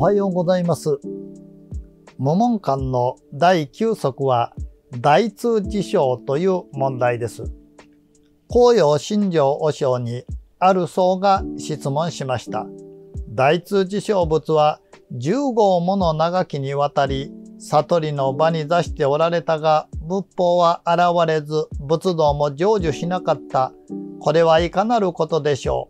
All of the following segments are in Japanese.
おはようございます。無門館の第9則は大通事象という問題です。紅葉新庄和尚にある僧が質問しました。大通事象物は10号もの長きにわたり悟りの場に座しておられたが仏法は現れず仏道も成就しなかった。これはいかなることでしょう。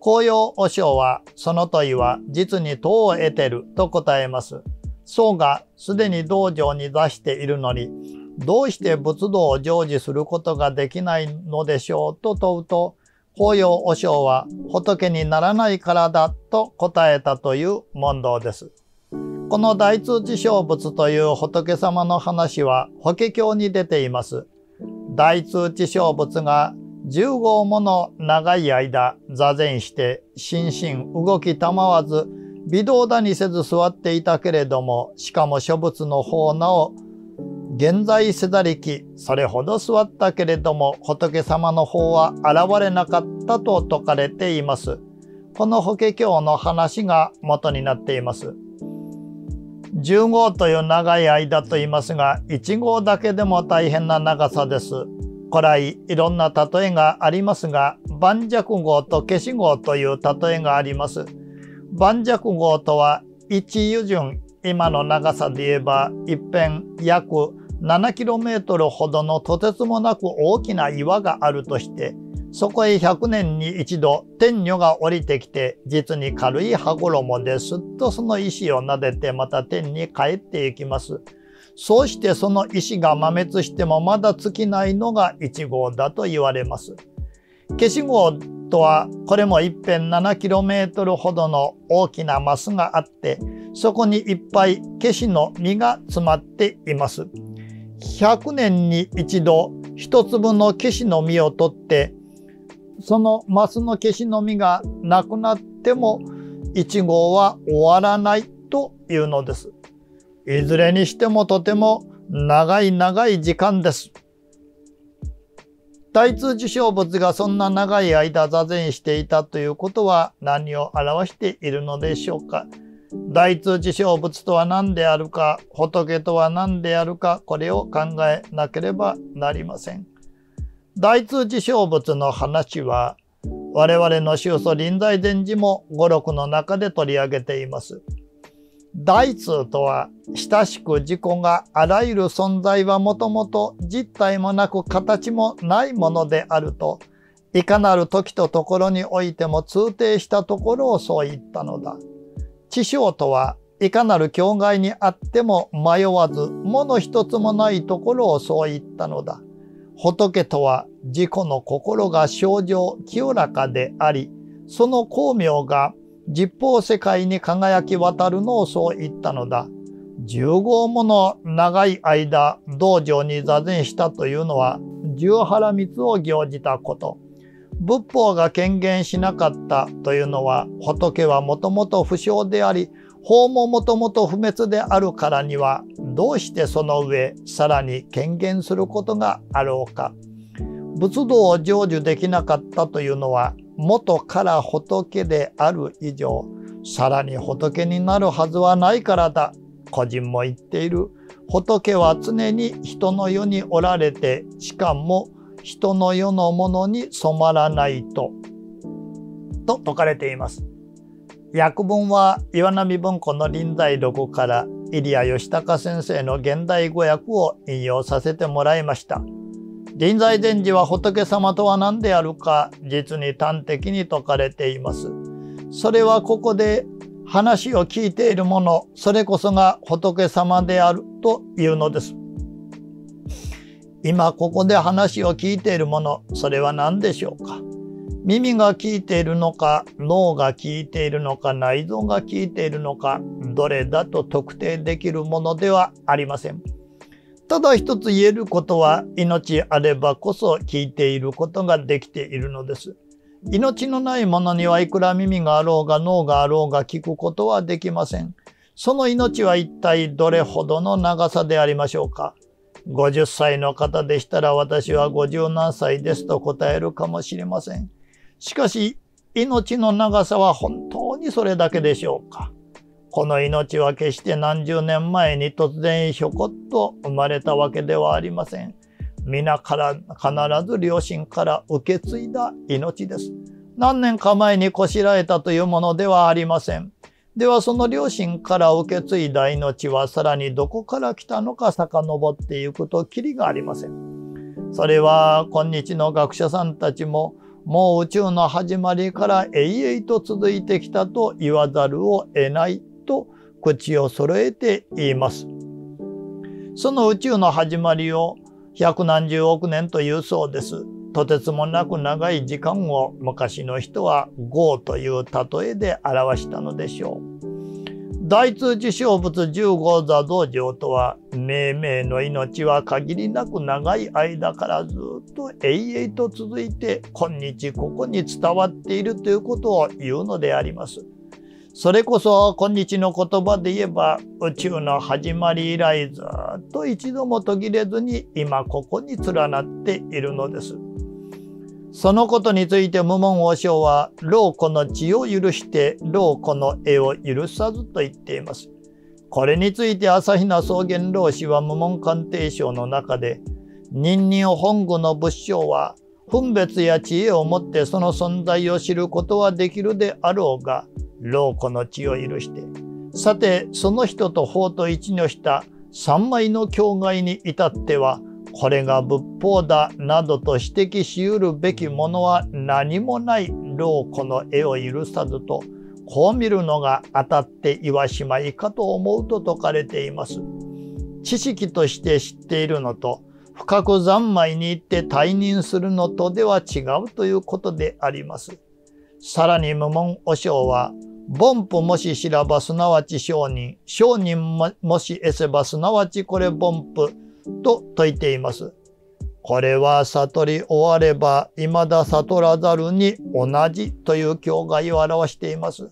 紅葉和尚はその問いは実に党を得てると答えます。僧がすでに道場に出しているのに、どうして仏道を成就することができないのでしょうと問うと、紅葉和尚は仏にならないからだと答えたという問答です。この大通寺小仏という仏様の話は法華経に出ています。大通寺小仏が十号もの長い間座禅して心身動きたまわず微動だにせず座っていたけれどもしかも諸仏の方なお現在せざりきそれほど座ったけれども仏様の方は現れなかったと説かれています。この法華経の話が元になっています。十号という長い間と言いますが、一号だけでも大変な長さです。古来いろんな例えがありますが、盤石号と消し号という例えがあります。盤石号とは一油順、今の長さで言えば一辺約 7km ほどのとてつもなく大きな岩があるとして、そこへ100年に一度天女が降りてきて、実に軽い羽衣ですっとその石を撫でてまた天に帰っていきます。そうしてその石が摩滅してもまだ尽きないのが1号だと言われます。消し号とはこれも一辺 7km ほどの大きなマスがあってそこにいっぱい消しの実が詰まっています。100年に一度一粒の消しの実を取ってそのマスの消しの実がなくなっても1号は終わらないというのです。いずれにしてもとても長い長い時間です。大通事象物がそんな長い間座禅していたということは何を表しているのでしょうか大通事象物とは何であるか仏とは何であるかこれを考えなければなりません。大通事象物の話は我々の宗祖臨済禅師も語録の中で取り上げています。大通とは親しく自己があらゆる存在はもともと実体もなく形もないものであるといかなる時とところにおいても通底したところをそう言ったのだ。知性とはいかなる境外にあっても迷わずもの一つもないところをそう言ったのだ。仏とは自己の心が症状清らかであり、その光明が実法世界に輝き渡るのをそう言ったのだ。十号もの長い間道場に座禅したというのは十原密を行じたこと。仏法が権限しなかったというのは仏はもともと不詳であり法ももともと不滅であるからにはどうしてその上さらに権限することがあろうか。仏道を成就できなかったというのは元から仏である以上さらに仏になるはずはないからだ。個人も言っている。仏は常に人の世におられてしかも人の世のものに染まらないと。と説かれています。訳文は岩波文庫の臨済録から入谷義孝先生の現代語訳を引用させてもらいました。臨済禅師は仏様とは何であるか実に端的に説かれています。それはここで話を聞いている者、それこそが仏様であるというのです。今ここで話を聞いている者、それは何でしょうか？耳が聞いているのか、脳が聞いているのか、内臓が聞いているのか、どれだと特定できるものではありません。ただ一つ言えることは命あればこそ聞いていることができているのです。命のないものにはいくら耳があろうが脳があろうが聞くことはできません。その命は一体どれほどの長さでありましょうか。50歳の方でしたら私は50何歳ですと答えるかもしれません。しかし命の長さは本当にそれだけでしょうか。この命は決して何十年前に突然ひょこっと生まれたわけではありません。皆から必ず両親から受け継いだ命です。何年か前にこしらえたというものではありません。ではその両親から受け継いだ命はさらにどこから来たのか遡っていくときりがありません。それは今日の学者さんたちももう宇宙の始まりから永遠と続いてきたと言わざるを得ないと口を揃えて言います。その宇宙の始まりを百何十億年というそうです。とてつもなく長い時間を昔の人は業という例えで表したのでしょう。大通事象物十五座道場とは命名の命は限りなく長い間からずっと永遠と続いて今日ここに伝わっているということを言うのであります。それこそ今日の言葉で言えば宇宙の始まり以来ずっと一度も途切れずに今ここに連なっているのです。そのことについて無門和尚は老子の血を許して老子の絵を許さずと言っています。これについて朝比奈草原老子は無門鑑定書の中で人々本具の仏性は分別や知恵をもってその存在を知ることはできるであろうが老子の血を許してさてその人と法と一のした三枚の境外に至ってはこれが仏法だなどと指摘しうるべきものは何もない老子の絵を許さずとこう見るのが当たって言わしまいかと思うと説かれています。知識として知っているのと深く三昧に行って退任するのとでは違うということであります。さらに無門和尚は凡夫もし知らばすなわち商人、商人もし得せばすなわちこれ凡夫、と説いています。これは悟り終われば未だ悟らざるに同じという境界を表しています。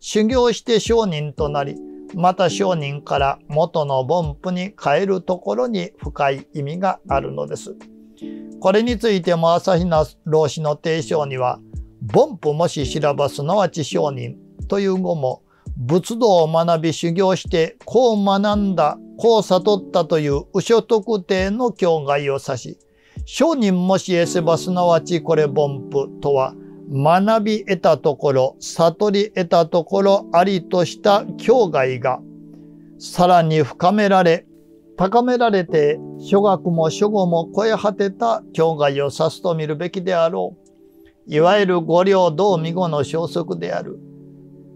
修行して商人となり、また商人から元の凡夫に変えるところに深い意味があるのです。これについても朝日奈老子の提唱には、凡夫もし知らばすなわち商人という語も、仏道を学び修行してこう学んだこう悟ったという右所特定の境外を指し、商人もしえせばすなわちこれ凡夫とは、学び得たところ、悟り得たところありとした境外が、さらに深められ、高められて、諸学も諸語も超え果てた境外を指すと見るべきであろう。いわゆる五両同未語の消息である。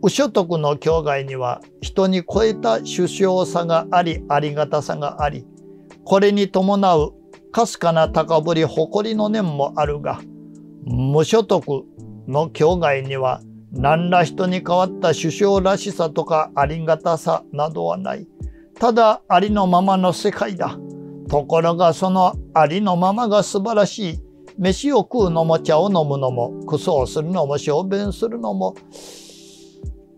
右所得の境外には人に超えた首相さがありありがたさがありこれに伴うかすかな高ぶり誇りの念もあるが無所得の境外には何ら人に変わった首相らしさとかありがたさなどはない。ただありのままの世界だ。ところがそのありのままが素晴らしい。飯を食うのも茶を飲むのも、クソをするのも小便するのも、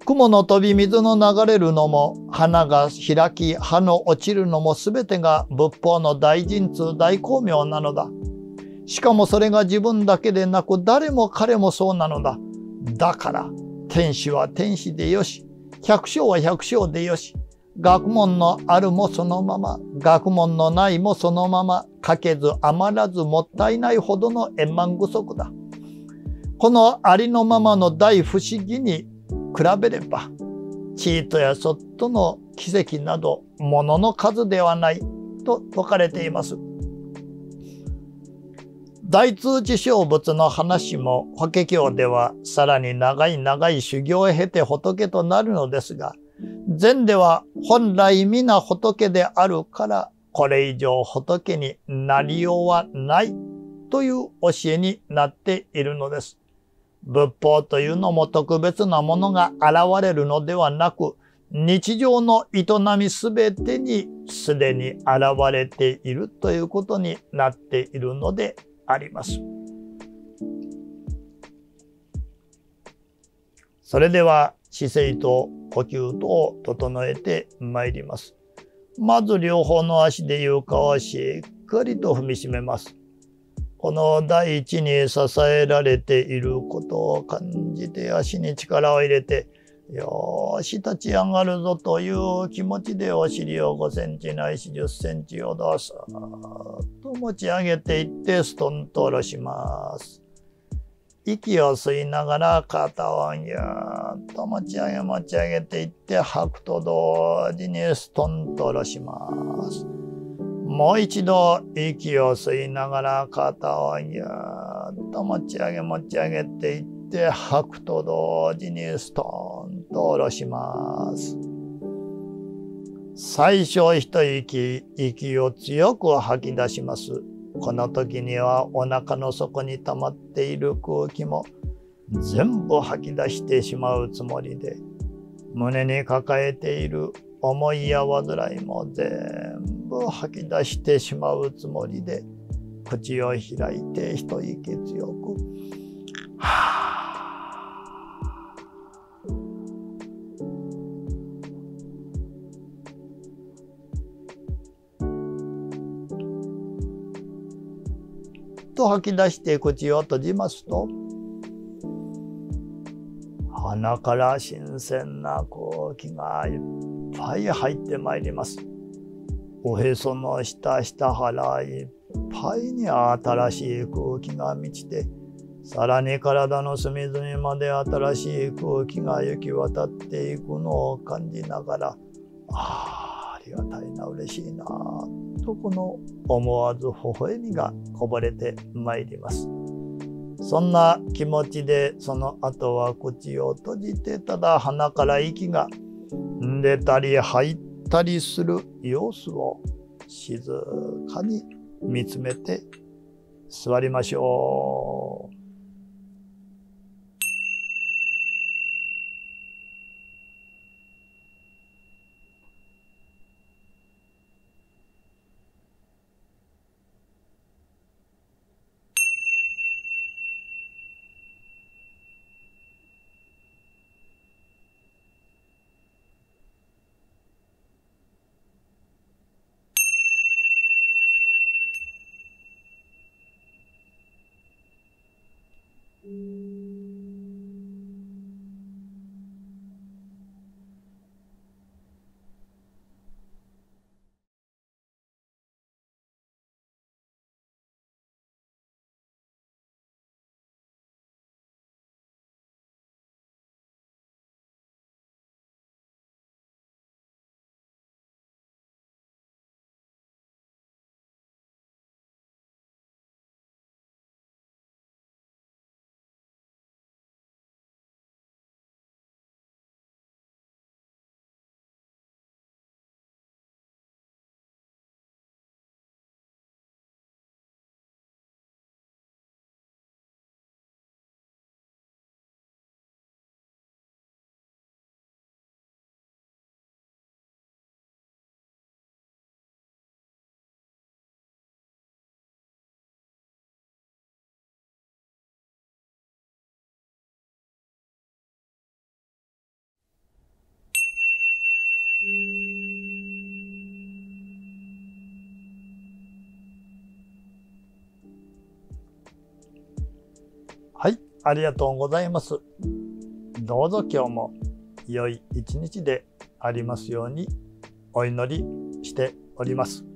雲の飛び水の流れるのも花が開き葉の落ちるのも全てが仏法の大神通大光明なのだ。しかもそれが自分だけでなく誰も彼もそうなのだ。だから天使は天使でよし百姓は百姓でよし学問のあるもそのまま学問のないもそのままかけず余らずもったいないほどの円満不足だ。このありのままの大不思議に比べればチートやソットの奇跡などものの数ではないと説かれています。大通知小仏の話も法華経ではさらに長い長い修行を経て仏となるのですが禅では本来皆仏であるからこれ以上仏になりようはないという教えになっているのです。仏法というのも特別なものが現れるのではなく、日常の営みすべてにすでに現れているということになっているのであります。それでは姿勢と呼吸とを整えてまいります。まず両方の足で床をしっかりと踏みしめます。この第一に支えられていることを感じて足に力を入れてよし立ち上がるぞという気持ちでお尻を5センチないし10センチをどすと持ち上げていってストンと下ろします。息を吸いながら肩をぎゅーっと持ち上げ持ち上げていって吐くと同時にストンと下ろします。もう一度息を吸いながら肩をぎゅっと持ち上げ持ち上げていって吐くと同時にストーンと下ろします。最初一息、息を強く吐き出します。この時にはお腹の底に溜まっている空気も全部吐き出してしまうつもりで胸に抱えている思いや煩いも全部吐き出してしまうつもりで口を開いて一息強く「と吐き出して口を閉じますと鼻から新鮮な空気がいっぱい入ってまいります。おへその下下腹いっぱいに新しい空気が満ちてさらに体の隅々まで新しい空気が行き渡っていくのを感じながらああありがたいな嬉しいなとこの思わず微笑みがこぼれてまいります。そんな気持ちでその後は口を閉じてただ鼻から息が出たり入ったたりする様子を静かに見つめて座りましょう。ありがとうございます。どうぞ今日も良い一日でありますようにお祈りしております。